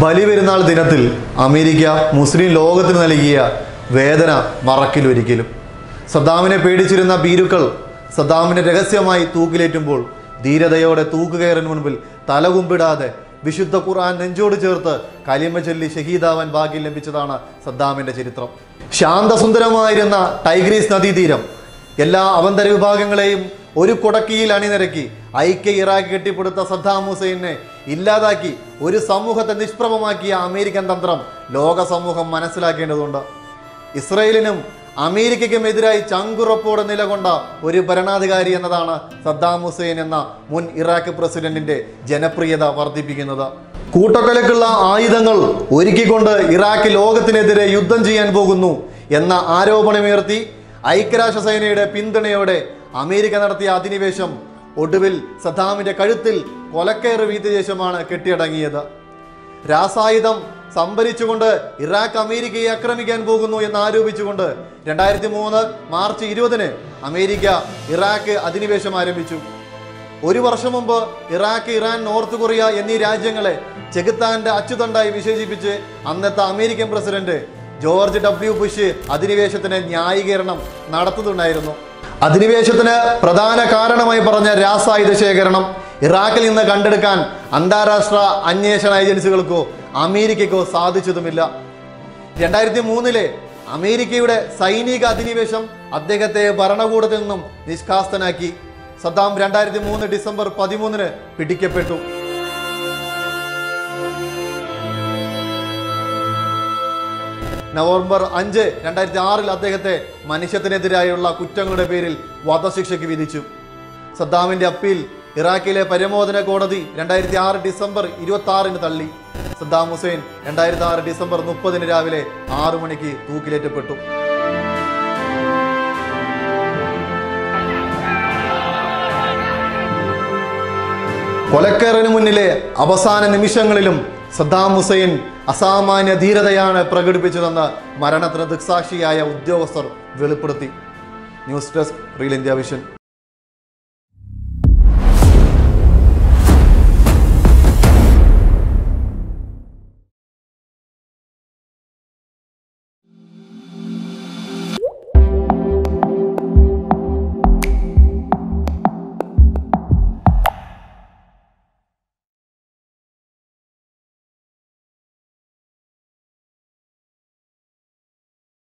ബലിപെരുന്നാൾ ദിനത്തിൽ അമേരിക്ക മുസ്ലിം ലോകത്തിന് നൽകിയ വേദന മറക്കിലൊരിക്കലും. സദ്ദാമിനെ പേടിച്ചിരുന്ന ഭീരുക്കൾ സദ്ദാമിനെ രഹസ്യമായി തൂക്കിലേറ്റുമ്പോൾ ധീരതയോടെ തൂക്കുകയറിന് മുൻപിൽ തലകുമ്പിടാതെ വിശുദ്ധ ഖുർആൻ നെഞ്ചോട് ചേർത്ത് കലിമ ചൊല്ലി ഷഹീദാവാൻ ഭാഗ്യം ലഭിച്ചതാണ് സദ്ദാമിന്റെ ചരിത്രം. ശാന്തസുന്ദരമായിരുന്ന ടൈഗ്രീസ് നദീതീരം എല്ലാ അവന്തര വിഭാഗങ്ങളെയും ഒരു കുടക്കിയിൽ അണിനിരക്കി ഐക്യ ഇറാഖ് കെട്ടിപ്പടുത്ത സദ്ദാം ഹുസൈനെ ഇല്ലാതാക്കി ഒരു സമൂഹത്തെ നിഷ്പ്രഭമാക്കിയ അമേരിക്കൻ തന്ത്രം ലോക സമൂഹം മനസ്സിലാക്കേണ്ടതുണ്ട്. ഇസ്രയേലിനും അമേരിക്കയ്ക്കും എതിരായി ചങ്കുറപ്പോടെ നിലകൊണ്ട ഒരു ഭരണാധികാരി എന്നതാണ് സദ്ദാം ഹുസൈൻ എന്ന മുൻ ഇറാഖ് പ്രസിഡന്റിന്റെ ജനപ്രിയത വർദ്ധിപ്പിക്കുന്നത്. കൂട്ടക്കലക്കുള്ള ആയുധങ്ങൾ ഒരുക്കിക്കൊണ്ട് ഇറാഖ് ലോകത്തിനെതിരെ യുദ്ധം ചെയ്യാൻ പോകുന്നു എന്ന ആരോപണമുയർത്തി ഐക്യരാഷ്ട്ര സേനയുടെ പിന്തുണയോടെ അമേരിക്ക നടത്തിയ അധിനിവേശം ഒടുവിൽ സദ്ദാമിന്റെ കഴുത്തിൽ കൊലക്കയറ് വീതിയ ശേഷമാണ് കെട്ടിയടങ്ങിയത്. രാസായുധം സംഭരിച്ചുകൊണ്ട് ഇറാഖ് അമേരിക്കയെ ആക്രമിക്കാൻ പോകുന്നു എന്ന് ആരോപിച്ചുകൊണ്ട് രണ്ടായിരത്തി മൂന്ന് മാർച്ച് ഇരുപതിന് അമേരിക്ക ഇറാഖ് അധിനിവേശം ആരംഭിച്ചു. ഒരു വർഷം മുമ്പ് ഇറാഖ് ഇറാൻ നോർത്ത് കൊറിയ എന്നീ രാജ്യങ്ങളെ ചെകുത്താന്റെ അച്ചുതണ്ടായി വിശേഷിപ്പിച്ച് അന്നത്തെ American president George W Bush അധിനിവേശത്തിന് ന്യായീകരണം നടത്തുന്നുണ്ടായിരുന്നു. അധിനിവേശത്തിന് പ്രധാന കാരണമായി പറഞ്ഞ രാസായുധ ശേഖരണം ഇറാഖിൽ നിന്ന് കണ്ടെടുക്കാൻ അന്താരാഷ്ട്ര അന്വേഷണ ഏജൻസികൾക്കോ അമേരിക്കക്കോ സാധിച്ചതുമില്ല. രണ്ടായിരത്തി മൂന്നിലെ അമേരിക്കയുടെ സൈനിക അധിനിവേശം അദ്ദേഹത്തെ ഭരണകൂടത്തിൽ നിന്നും നിഷ്കാസ്തനാക്കി. സദ്ദാം രണ്ടായിരത്തി മൂന്ന് ഡിസംബർ പതിമൂന്നിന് പിടിക്കപ്പെട്ടു. നവംബർ അഞ്ച് രണ്ടായിരത്തി ആറിൽ അദ്ദേഹത്തെ മനുഷ്യത്തിനെതിരായുള്ള കുറ്റങ്ങളുടെ പേരിൽ വധശിക്ഷയ്ക്ക് വിധിച്ചു. സദ്ദാമിന്റെ അപ്പീൽ ഇറാഖിലെ പരമോധന കോടതി രണ്ടായിരത്തി ആറ് ഡിസംബർ ഇരുപത്തി ആറിന് തള്ളി. സദ്ദാം ഹുസൈൻ രണ്ടായിരത്തി ആറ് ഡിസംബർ മുപ്പതിന് രാവിലെ ആറു മണിക്ക് തൂക്കിലേറ്റപ്പെട്ടു. കൊലക്കേറിന് മുന്നിലെ അവസാന നിമിഷങ്ങളിലും സദ്ദാം ഹുസൈൻ അസാമാന്യ ധീരതയാണ് പ്രകടിപ്പിച്ചതെന്ന് മരണത്തിന് ദൃക്സാക്ഷിയായ ഉദ്യോഗസ്ഥർ വെളിപ്പെടുത്തി. News desk reel India vision.